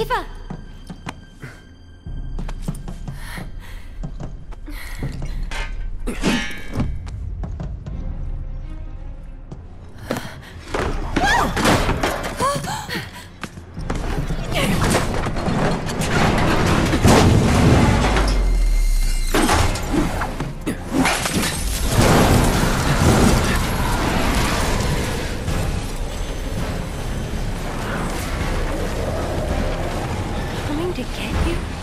Kiva. Thank you. Get you?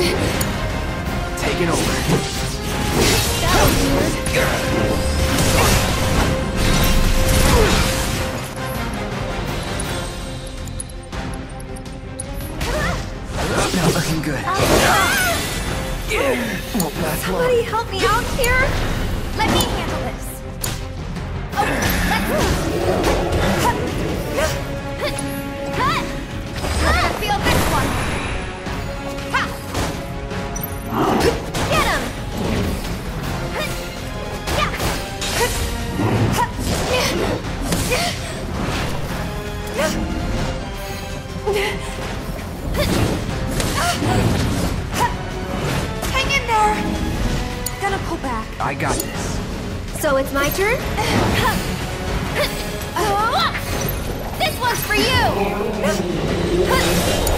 Take it over. Not I got this. So it's my turn? This one's for you!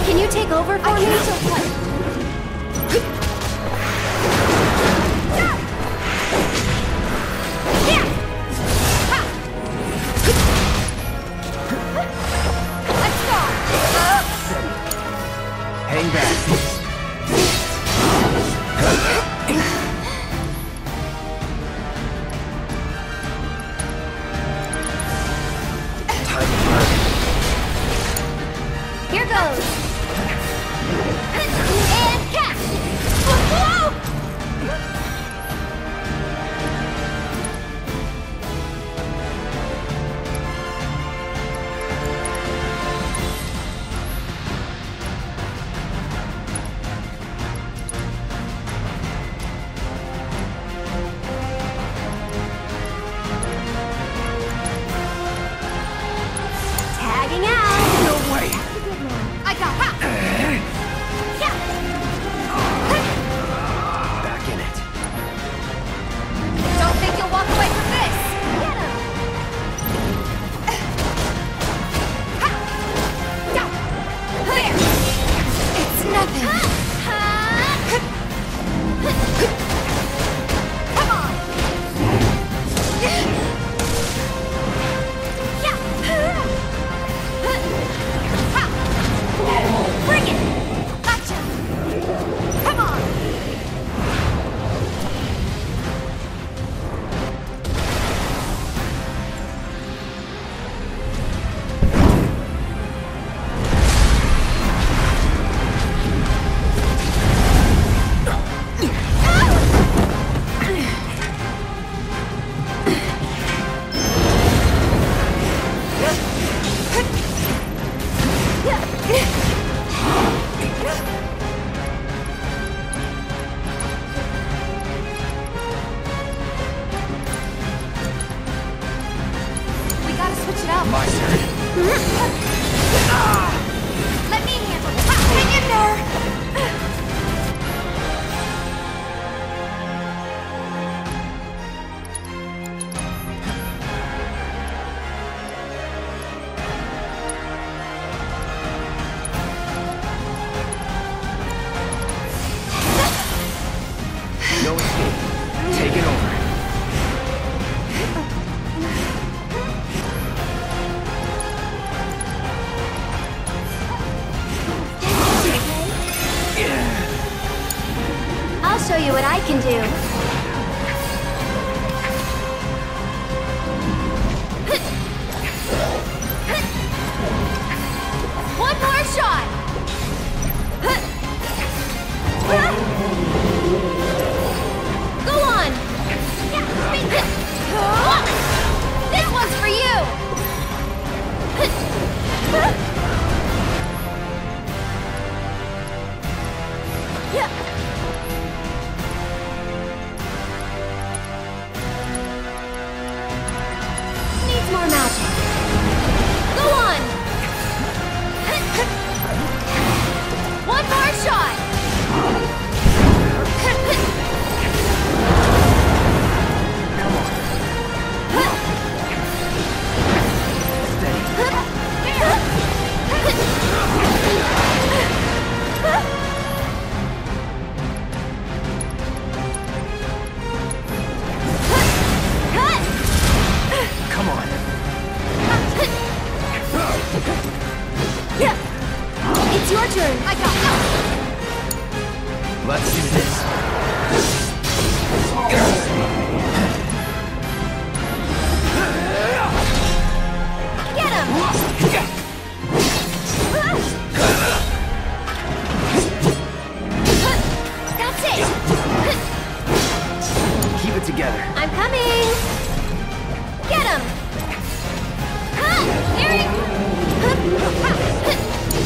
Can you take over for me? Let's! Hang back. up. My turn. Mm. Ah! Let me handle this. Hang in there.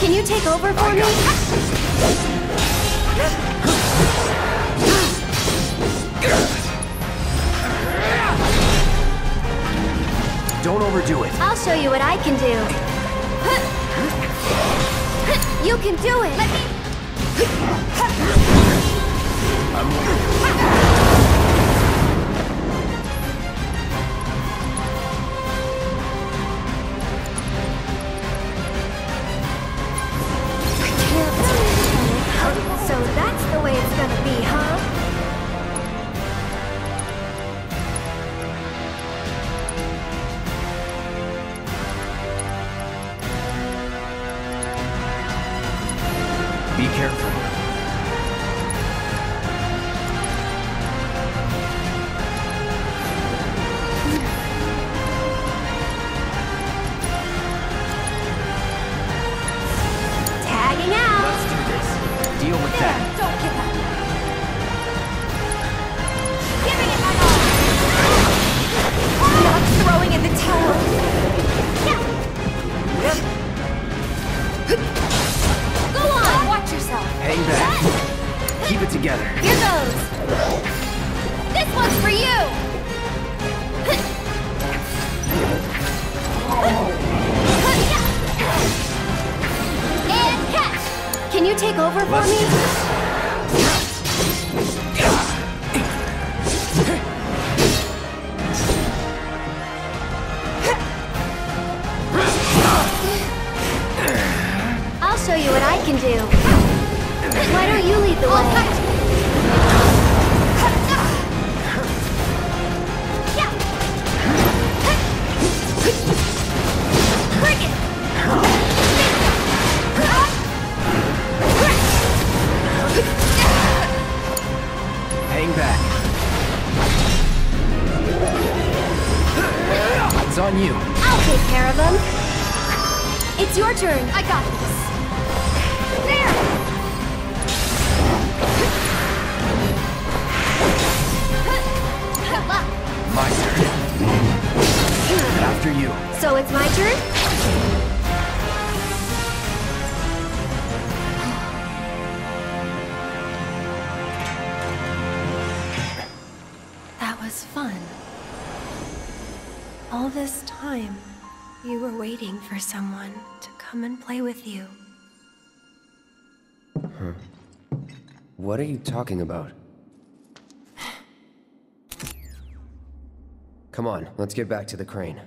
Can you take over for me? Don't overdo it. I'll show you what I can do. You can do it. Let me. I'm here. It's your turn. I got this. There! My turn. After you. So it's my turn? That was fun. All this time, you were waiting for someone come and play with you. What are you talking about? Come on, let's get back to the crane.